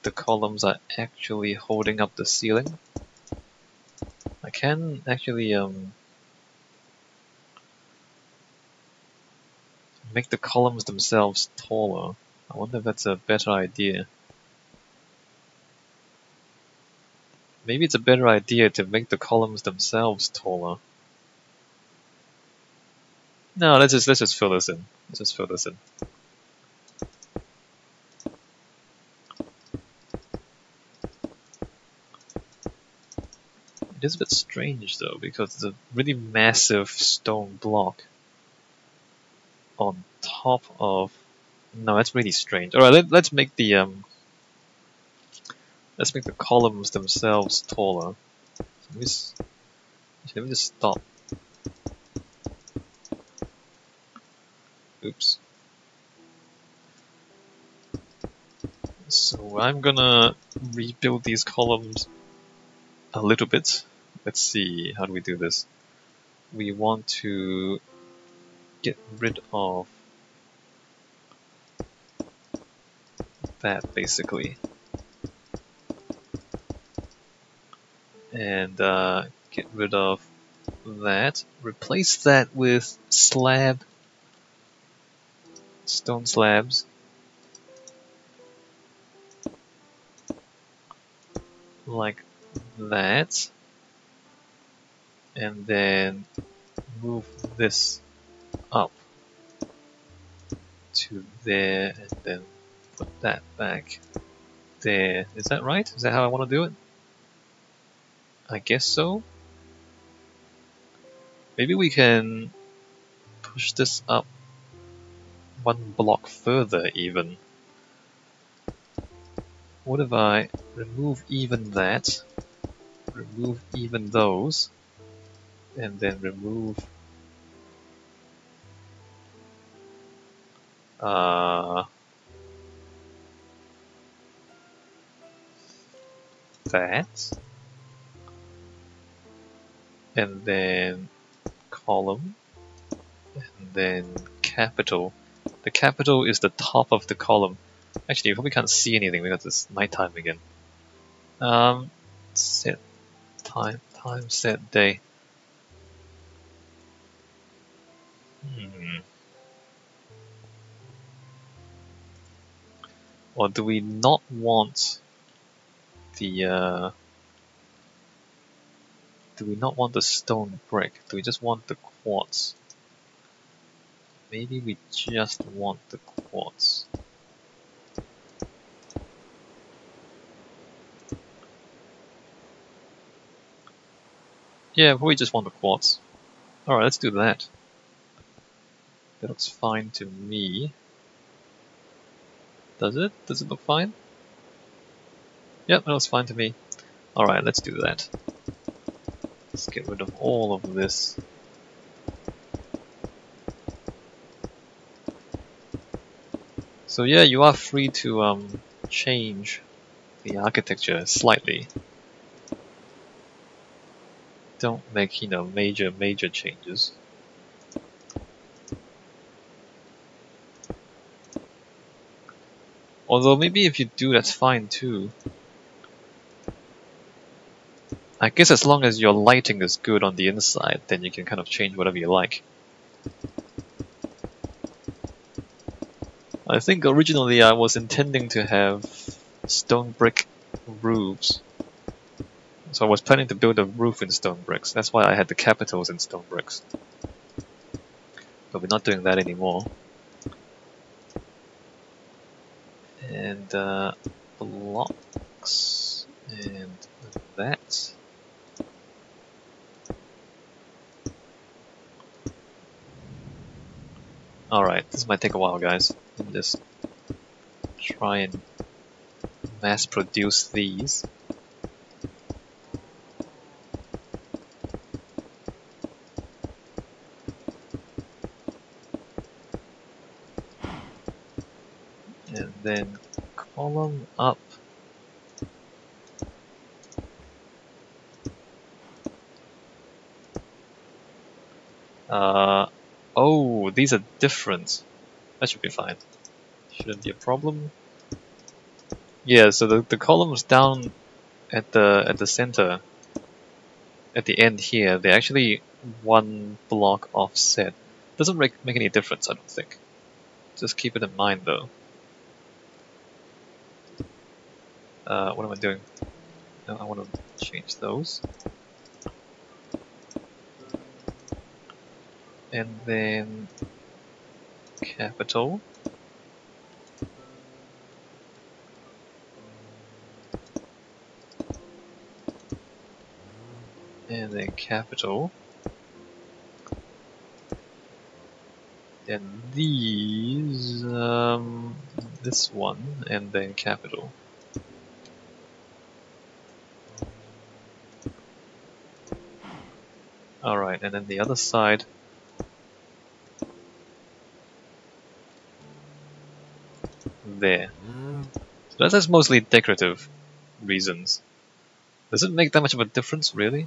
the columns are actually holding up the ceiling. I can actually um, make the columns themselves taller. I wonder if that's a better idea. Maybe it's a better idea to make the columns themselves taller. No, let's just let's just fill this in. Let's just fill this in. It is a bit strange though, because it's a really massive stone block on top of... No, that's really strange. Alright, let, let's make the... um. Let's make the columns themselves taller. Let me just, let me just stop. Oops. So I'm gonna rebuild these columns a little bit. Let's see, how do we do this? We want to get rid of that basically. And uh, get rid of that. Replace that with slab, stone slabs. Like that. And then move this to there and then put that back there. Is that right? Is that how I want to do it? I guess so. Maybe we can push this up one block further even. What if I remove even that, remove even those, and then remove uh, that. And then column. And then capital. The capital is the top of the column. Actually you probably can't see anything because it's nighttime again. Um set time time set day or do we not want the uh, do we not want the stone brick? Do we just want the quartz? Maybe we just want the quartz. Yeah, we just want the quartz. Alright, let's do that. That looks fine to me. Does it? Does it look fine? Yep, that looks fine to me. Alright, let's do that. Let's get rid of all of this. So yeah, you are free to um, change the architecture slightly. Don't make, you know, major, major changes. Although maybe if you do, that's fine too. I guess as long as your lighting is good on the inside, then you can kind of change whatever you like. I think originally I was intending to have stone brick roofs. So I was planning to build a roof in stone bricks. That's why I had the capitals in stone bricks. But we're not doing that anymore. And uh, blocks and that. Alright, this might take a while guys. Just try and mass produce these. And then column up. Uh, oh, these are different. That should be fine. Shouldn't be a problem. Yeah, so the, the columns down at the at the center at the end here, they're actually one block offset. Doesn't make, make any difference, I don't think. Just keep it in mind though. Uh, what am I doing? No, I want to change those. And then capital. and then capital. Then these, um, this one, and then capital. Alright, and then the other side. There. That's mostly decorative reasons. Does it make that much of a difference, really?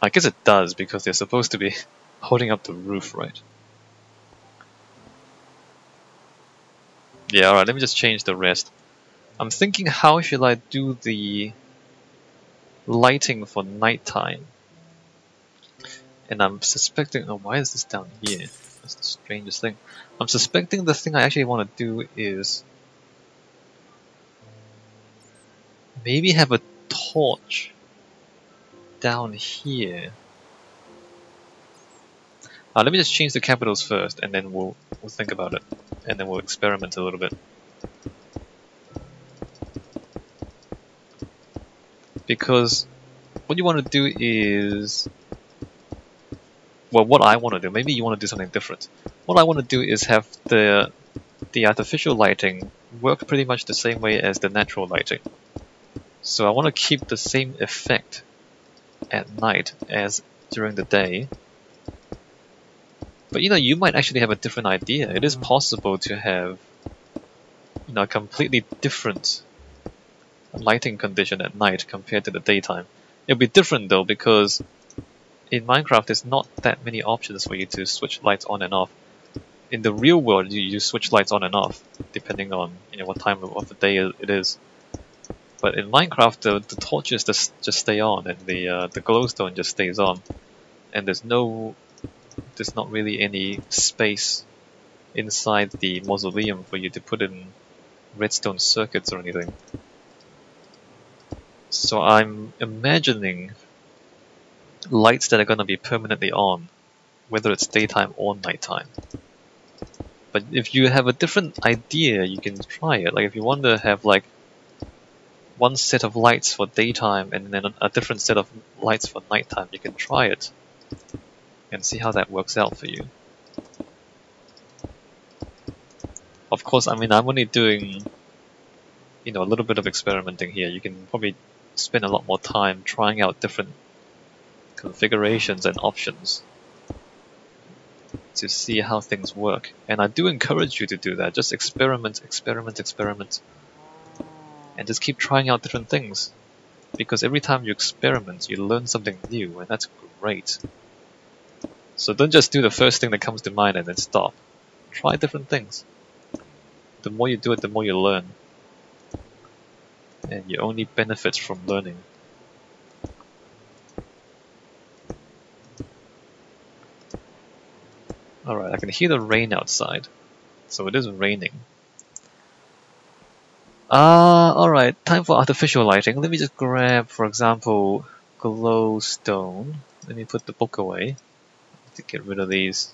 I guess it does because they're supposed to be holding up the roof, right? Yeah, alright, let me just change the rest. I'm thinking how should I do the lighting for nighttime? And I'm suspecting, oh why is this down here? That's the strangest thing. I'm suspecting the thing I actually want to do is maybe have a torch down here. Uh, let me just change the capitals first, and then we'll we'll think about it, and then we'll experiment a little bit. Because what you want to do is, well, what I want to do. Maybe you want to do something different. What I want to do is have the the artificial lighting work pretty much the same way as the natural lighting. So I want to keep the same effect at night as during the day. But you know, you might actually have a different idea. It is mm-hmm. possible to have you know, a completely different lighting condition at night compared to the daytime. It'll be different though because in Minecraft there's not that many options for you to switch lights on and off. In the real world you, you switch lights on and off depending on you know what time of the day it is. But in Minecraft, the, the torches just just stay on, and the uh, the glowstone just stays on, and there's no, there's not really any space inside the mausoleum for you to put in redstone circuits or anything. So I'm imagining lights that are going to be permanently on, whether it's daytime or nighttime. But if you have a different idea, you can try it. Like if you want to have like one set of lights for daytime and then a different set of lights for nighttime. You can try it and see how that works out for you. Of course, I mean, I'm only doing, you know, a little bit of experimenting here. You can probably spend a lot more time trying out different configurations and options to see how things work. And I do encourage you to do that. Just experiment, experiment, experiment and just keep trying out different things. Because every time you experiment, you learn something new, and that's great. So don't just do the first thing that comes to mind and then stop. Try different things. The more you do it, the more you learn. And you only benefit from learning. Alright, I can hear the rain outside. So it is raining. Uh, alright, time for artificial lighting. Let me just grab, for example, glowstone. Let me put the book away to get rid of these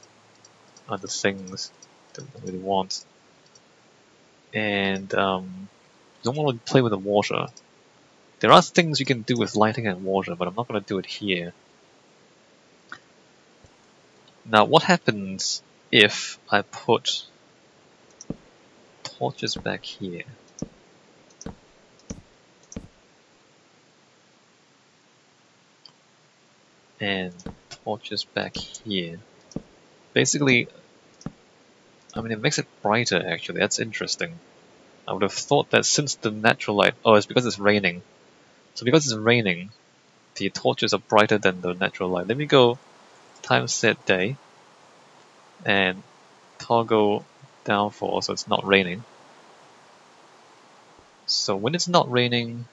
other things that we really want. And um, don't want to play with the water. There are things you can do with lighting and water, but I'm not going to do it here. Now, what happens if I put torches back here? And torches back here. Basically, I mean, it makes it brighter actually, that's interesting. I would have thought that since the natural light, oh, it's because it's raining. So because it's raining, the torches are brighter than the natural light. Let me go time set day and toggle downfall so it's not raining. So when it's not raining,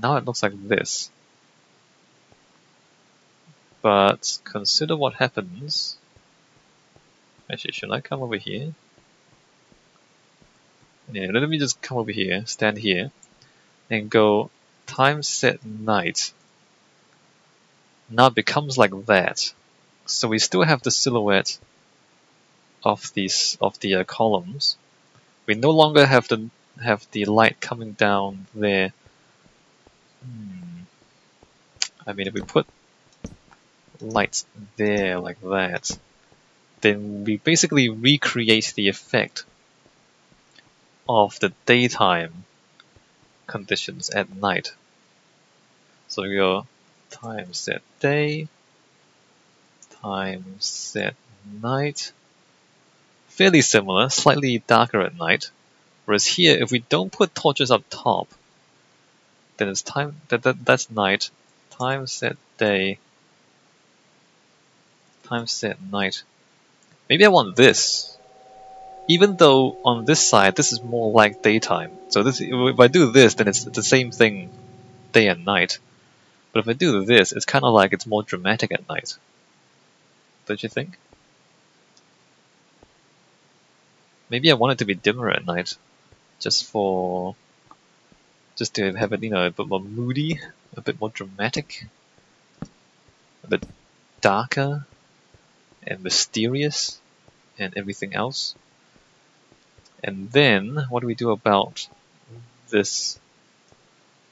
now it looks like this. But consider what happens. Actually, should I come over here? Yeah, let me just come over here, stand here, and go time set night. Now it becomes like that. So we still have the silhouette of these of the uh, columns. We no longer have the have the light coming down there. Hmm. I mean, if we put lights there like that, then we basically recreate the effect of the daytime conditions at night. So we go time set day, time set night. Fairly similar, slightly darker at night. Whereas here, if we don't put torches up top, then it's time that, that that's night. Time set day. Time set night. Maybe I want this even though on this side this is more like daytime. So this, if I do this, then it's the same thing day and night. But if I do this, it's kind of like it's more dramatic at night. Don't you think? Maybe I want it to be dimmer at night, just for, just to have it, you know, a bit more moody, a bit more dramatic, a bit darker and mysterious and everything else. And then, what do we do about this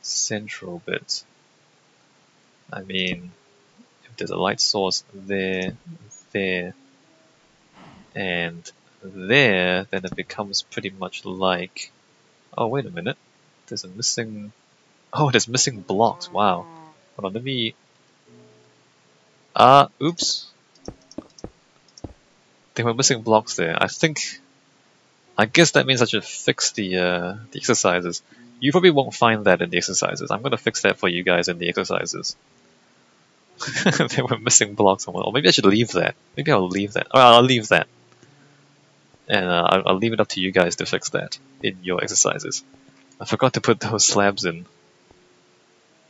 central bit? I mean, if there's a light source there, there, and there, then it becomes pretty much like... Oh, wait a minute. There's a missing... Oh, there's missing blocks. Wow. Hold on, let me... Ah, uh, oops. There were missing blocks there. I think I guess that means I should fix the uh, the exercises. You probably won't find that in the exercises. I'm gonna fix that for you guys in the exercises. they were missing blocks. Or maybe I should leave that. Maybe I'll leave that. Oh, I'll leave that. And uh, I'll, I'll leave it up to you guys to fix that in your exercises. I forgot to put those slabs in.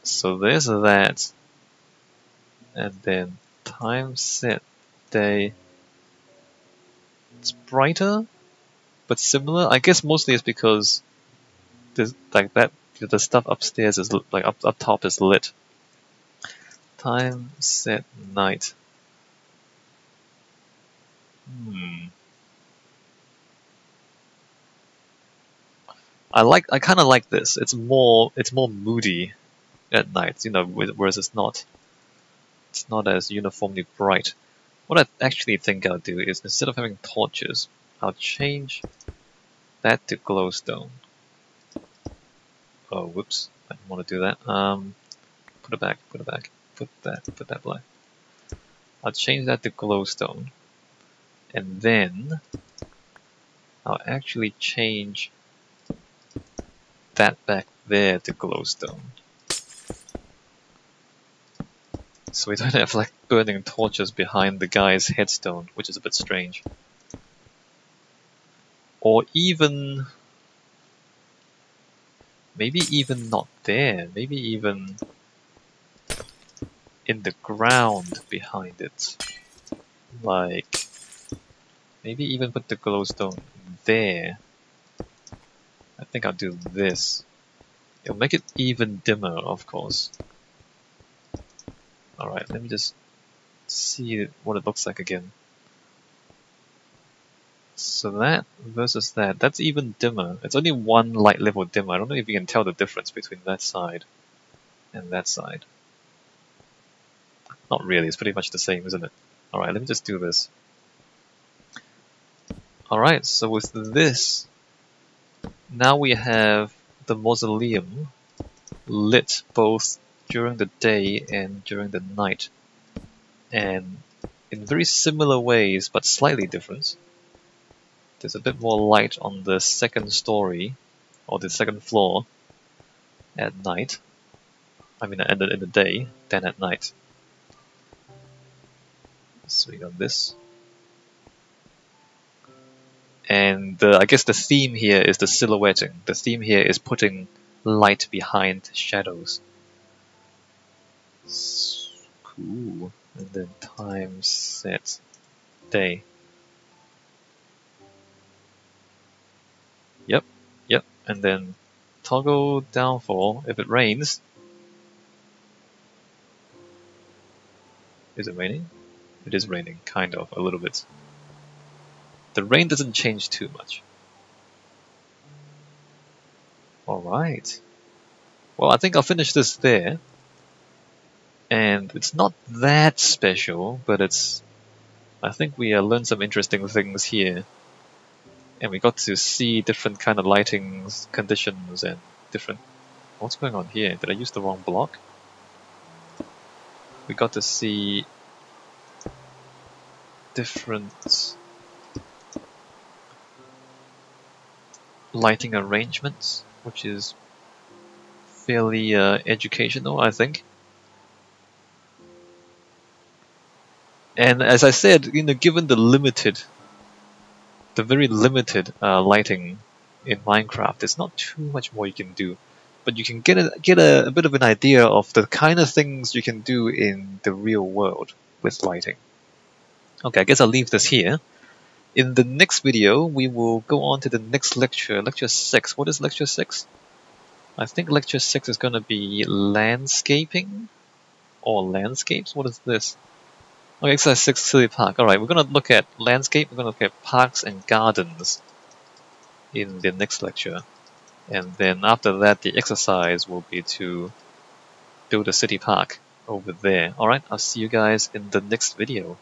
So there's that. And then time set day. It's brighter but similar. I guess mostly it's because like that the stuff upstairs is like up up top is lit. Time set night. Hmm. I like I kind of like this. It's more it's more moody at night, you know, whereas it's not it's not as uniformly bright. What I actually think I'll do is instead of having torches, I'll change that to glowstone. Oh, whoops. I didn't want to do that. Um, put it back, put it back, put that, put that black. I'll change that to glowstone. And then I'll actually change that back there to glowstone. So we don't have like burning torches behind the guy's headstone, which is a bit strange. Or even... Maybe even not there. Maybe even in the ground behind it. Like, maybe even put the glowstone there. I think I'll do this. It'll make it even dimmer, of course. Alright, let me just see what it looks like again. So that versus that, that's even dimmer. It's only one light level dimmer. I don't know if you can tell the difference between that side and that side. Not really, it's pretty much the same, isn't it? Alright, let me just do this. Alright, so with this, now we have the mausoleum lit both during the day and during the night. And in very similar ways, but slightly different. There's a bit more light on the second story, or the second floor, at night. I mean, in the, in the day, than at night. So we got this. And I guess the theme here is the silhouetting. The theme here is putting light behind shadows. Cool. And then time set day. Yep, yep. And then toggle downfall if it rains. Is it raining? It is raining, kind of, a little bit. The rain doesn't change too much. Alright. Well, I think I'll finish this there. And it's not that special, but it's... I think we uh, learned some interesting things here. And we got to see different kind of lighting conditions and different... What's going on here? Did I use the wrong block? We got to see different lighting arrangements, which is fairly uh, educational, I think. And as I said, you know, given the limited, the very limited uh, lighting in Minecraft, there's not too much more you can do. But you can get a get a, a bit of an idea of the kind of things you can do in the real world with lighting. Okay, I guess I'll leave this here. In the next video, we will go on to the next lecture, lecture 6. What is lecture 6? I think lecture 6 is going to be landscaping? Or landscapes? What is this? Okay, exercise 6 City Park. Alright, we're going to look at landscape, we're going to look at parks and gardens in the next lecture. And then after that, the exercise will be to do a city park over there. Alright, I'll see you guys in the next video.